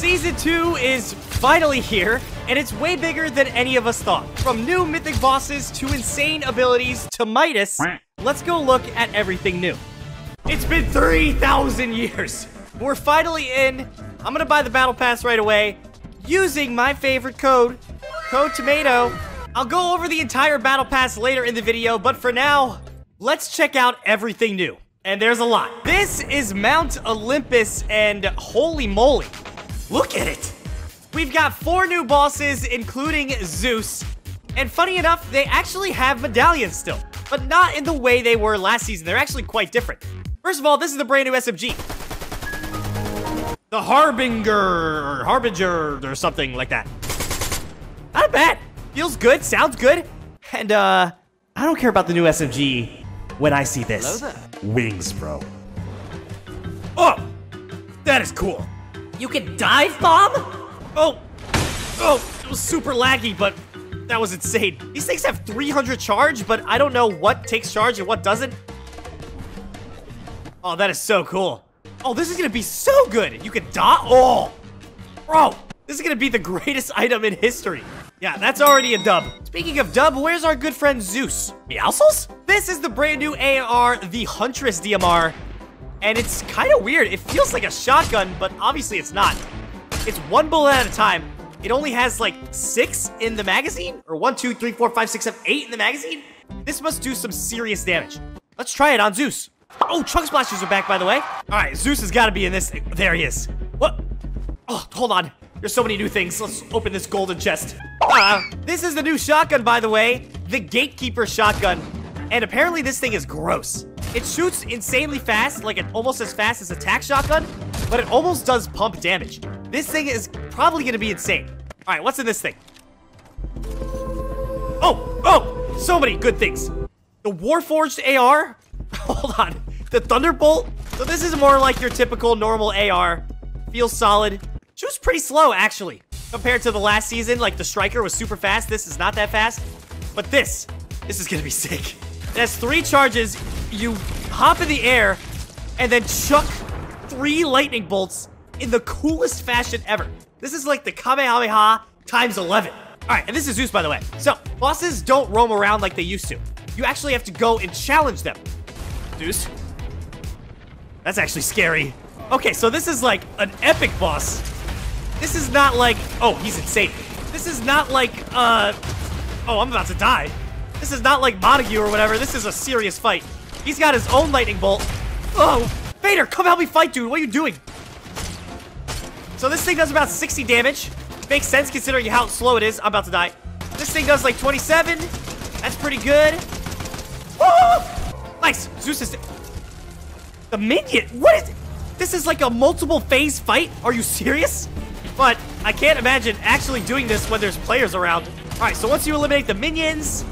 Season 2 is finally here, and it's way bigger than any of us thought. From new mythic bosses to insane abilities to Midas, let's go look at everything new. It's been 3,000 years. We're finally in. I'm gonna buy the Battle Pass right away using my favorite code, Code Tomato. I'll go over the entire Battle Pass later in the video, but for now, let's check out everything new. And there's a lot. This is Mount Olympus, and holy moly, look at it. We've got four new bosses, including Zeus. And funny enough, they actually have medallions still, but not in the way they were last season. They're actually quite different. First of all, this is the brand new SMG. The Harbinger, or Harbinger, or something like that. Not bad. Feels good, sounds good. And, uh, I don't care about the new SMG when I see this. Wings, bro. Oh! That is cool. You can dive bomb? Oh! Oh, it was super laggy, but that was insane. These things have 300 charge, but I don't know what takes charge and what doesn't. Oh, that is so cool. Oh, this is gonna be so good. You can dot. Oh, bro, this is gonna be the greatest item in history. Yeah, that's already a dub. Speaking of dub, where's our good friend Zeus? Meowscles? This is the brand new AR, the Huntress DMR, and it's kind of weird. It feels like a shotgun, but obviously it's not. It's one bullet at a time. It only has like six in the magazine, or one, two, three, four, five, six, seven, eight in the magazine. This must do some serious damage. Let's try it on Zeus. Oh, Chug Splashers are back, by the way. All right, Zeus has got to be in this. There he is. What? Oh, hold on. There's so many new things. Let's open this golden chest. Uh, this is the new shotgun, by the way. The Gatekeeper shotgun. And apparently this thing is gross. It shoots insanely fast, like it almost as fast as attack shotgun, but it almost does pump damage. This thing is probably to be insane. All right, what's in this thing? Oh, oh, so many good things. The Warforged AR. Hold on. The Thunderbolt. So this is more like your typical normal AR. Feels solid. Shoots pretty slow, actually. Compared to the last season, like the Striker was super fast. This is not that fast. But this, this is gonna be sick. It has three charges. You hop in the air and then chuck three lightning bolts in the coolest fashion ever. This is like the Kamehameha times 11. All right, and this is Zeus, by the way. So, bosses don't roam around like they used to. You actually have to go and challenge them. Zeus. That's actually scary. Okay, so this is like an epic boss. This is not like, oh, he's insane. This is not like, uh, oh, I'm about to die. This is not like Montague or whatever. This is a serious fight. He's got his own lightning bolt. Oh, Vader, come help me fight, dude. What are you doing? So this thing does about 60 damage. Makes sense considering how slow it is. I'm about to die. This thing does like 27. That's pretty good. Nice. Zeus is... The minion? What is... This is like a multiple phase fight? Are you serious? But I can't imagine actually doing this when there's players around. All right, so once you eliminate the minions,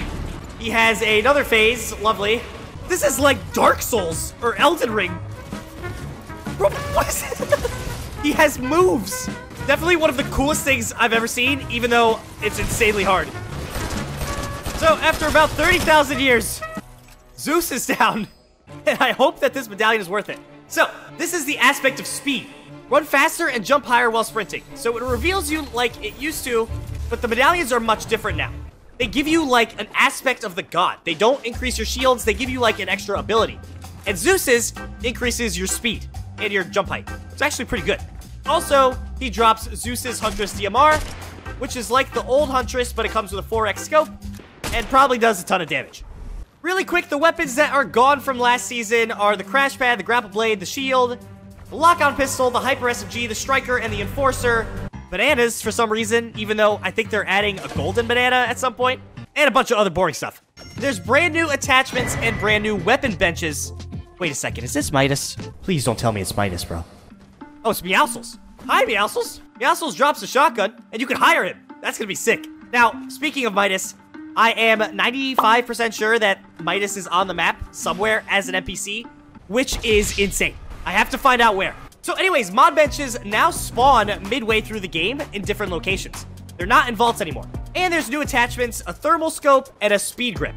he has another phase. Lovely. This is like Dark Souls or Elden Ring. Bro, what is it? he has moves. Definitely one of the coolest things I've ever seen, even though it's insanely hard. So after about 30,000 years, Zeus is down, and I hope that this medallion is worth it. So, this is the aspect of speed. Run faster and jump higher while sprinting. So it reveals you like it used to, but the medallions are much different now. They give you like an aspect of the god. They don't increase your shields, they give you like an extra ability. And Zeus's increases your speed and your jump height. It's actually pretty good. Also, he drops Zeus's Huntress DMR, which is like the old Huntress, but it comes with a 4x scope, and probably does a ton of damage. Really quick, the weapons that are gone from last season are the Crash Pad, the Grapple Blade, the Shield, the Lock-On Pistol, the Hyper SMG, the Striker, and the Enforcer. Bananas, for some reason, even though I think they're adding a golden banana at some point, and a bunch of other boring stuff. There's brand new attachments and brand new weapon benches. Wait a second, is this Midas? Please don't tell me it's Midas, bro. Oh, it's Meowscles. Hi, Meowscles. Meowscles drops a shotgun, and you can hire him. That's gonna be sick. Now, speaking of Midas, I am 95% sure that Midas is on the map somewhere as an NPC, which is insane. I have to find out where. So anyways, mod benches now spawn midway through the game in different locations. They're not in vaults anymore. And there's new attachments, a thermal scope, and a speed grip.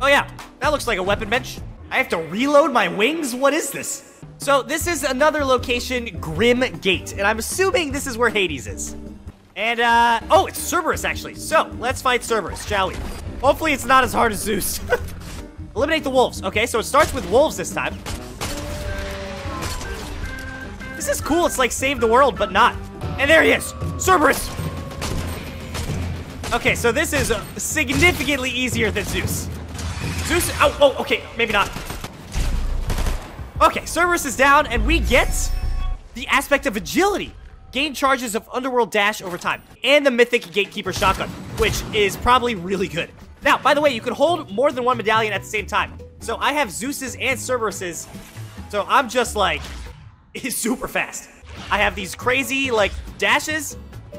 Oh yeah, that looks like a weapon bench. I have to reload my wings? What is this? So this is another location, Grim Gate, and I'm assuming this is where Hades is. And, uh, oh, it's Cerberus, actually. So, let's fight Cerberus, shall we? Hopefully it's not as hard as Zeus. Eliminate the wolves. Okay, so it starts with wolves this time. This is cool. It's like save the world, but not. And there he is, Cerberus. Okay, so this is significantly easier than Zeus. Zeus, oh, oh, okay, maybe not. Okay, Cerberus is down, and we get the aspect of agility. Gain charges of Underworld Dash over time, and the Mythic Gatekeeper Shotgun, which is probably really good. Now, by the way, you can hold more than one medallion at the same time. So I have Zeus's and Cerberus's, so I'm just like, super fast. I have these crazy, like, dashes,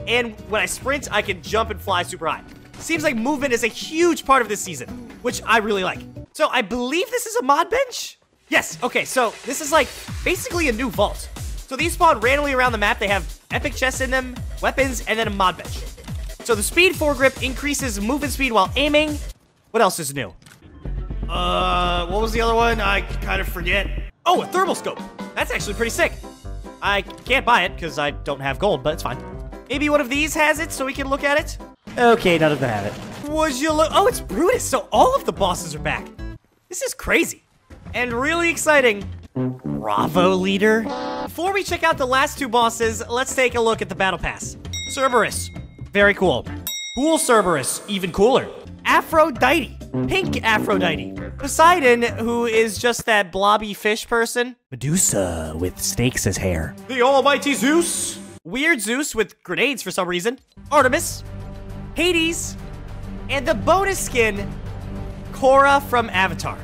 and when I sprint, I can jump and fly super high. Seems like movement is a huge part of this season, which I really like. So I believe this is a mod bench? Yes, okay, so this is like basically a new vault. So these spawn randomly around the map. They have epic chests in them, weapons, and then a mod bench. So the speed foregrip increases movement speed while aiming. What else is new? Uh, what was the other one? I kind of forget. Oh, a thermal scope. That's actually pretty sick. I can't buy it because I don't have gold, but it's fine. Maybe one of these has it so we can look at it? Okay, none of them have it. Would you look? Oh, it's Brutus, so all of the bosses are back. This is crazy. And really exciting. Bravo, leader. Before we check out the last two bosses, let's take a look at the battle pass. Cerberus. Very cool. Cool Cerberus. Even cooler. Aphrodite. Pink Aphrodite. Poseidon, who is just that blobby fish person. Medusa with snakes as hair. The almighty Zeus. Weird Zeus with grenades for some reason. Artemis. Hades. And the bonus skin, Korra from Avatar,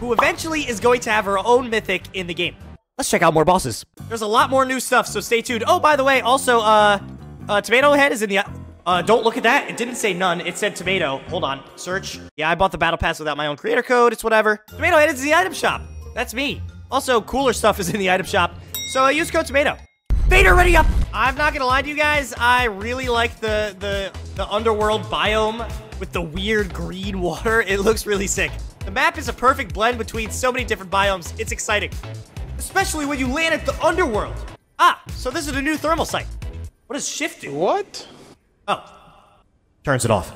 who eventually is going to have her own mythic in the game. Let's check out more bosses. There's a lot more new stuff, so stay tuned. Oh, by the way, also, uh, uh, Tomato Head is in the... Uh, don't look at that. It didn't say none. It said tomato. Hold on. Search. Yeah, I bought the battle pass without my own creator code. It's whatever. Tomato in the item shop. That's me. Also, cooler stuff is in the item shop. So I use code tomato. Vader, ready up! I'm not gonna lie to you guys. I really like the, the, the underworld biome with the weird green water. It looks really sick. The map is a perfect blend between so many different biomes. It's exciting. Especially when you land at the underworld. Ah, so this is a new thermal site. What does shift do? What? Oh. Turns it off.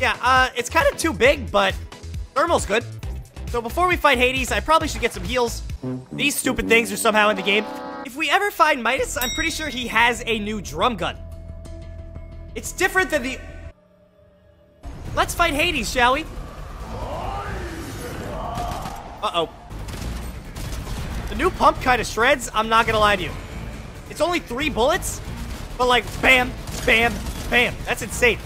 Yeah, uh, it's kind of too big, but thermal's good. So before we fight Hades, I probably should get some heals. These stupid things are somehow in the game. If we ever find Midas, I'm pretty sure he has a new drum gun. It's different than the... Let's fight Hades, shall we? Uh-oh. The new pump kind of shreds, I'm not gonna lie to you. It's only three bullets, but like, bam, bam, bam. That's insane.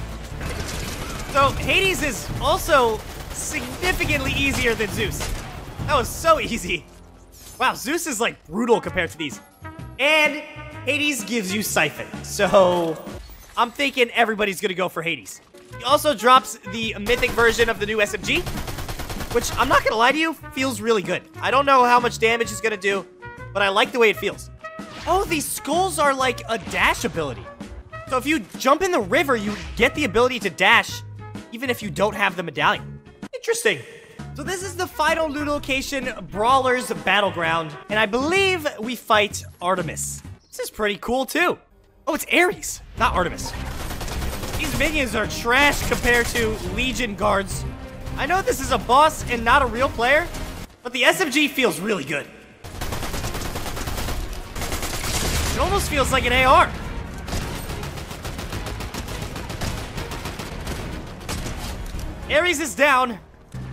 So, Hades is also significantly easier than Zeus. That was so easy. Wow, Zeus is like brutal compared to these. And Hades gives you Siphon. So, I'm thinking everybody's gonna go for Hades. He also drops the mythic version of the new SMG, which I'm not gonna lie to you, feels really good. I don't know how much damage it's gonna do, but I like the way it feels. Oh, these skulls are like a dash ability. So if you jump in the river, you get the ability to dash, even if you don't have the medallion. Interesting. So this is the final new location, Brawlers Battleground, and I believe we fight Artemis. This is pretty cool too. Oh, it's Ares, not Artemis. These minions are trash compared to Legion guards. I know this is a boss and not a real player, but the SMG feels really good. It almost feels like an AR. Ares is down.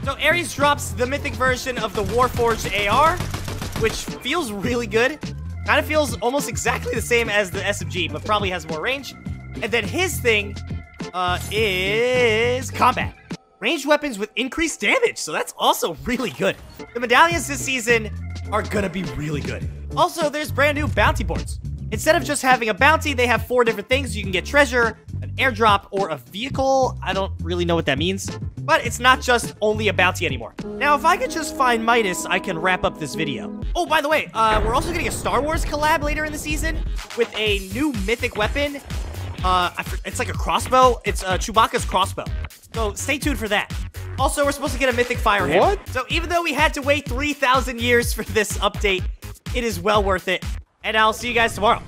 So Ares drops the mythic version of the Warforged AR, which feels really good. Kind of feels almost exactly the same as the SMG, but probably has more range. And then his thing uh, is combat. Ranged weapons with increased damage, so that's also really good. The medallions this season are gonna be really good. Also, there's brand new bounty boards. Instead of just having a bounty, they have four different things. You can get treasure, an airdrop, or a vehicle. I don't really know what that means. But it's not just only a bounty anymore. Now, if I could just find Midas, I can wrap up this video. Oh, by the way, uh, we're also getting a Star Wars collab later in the season with a new mythic weapon. Uh, it's like a crossbow. It's uh, Chewbacca's crossbow. So stay tuned for that. Also, we're supposed to get a mythic fire hammer. What? So even though we had to wait 3,000 years for this update, It is well worth it. And I'll see you guys tomorrow.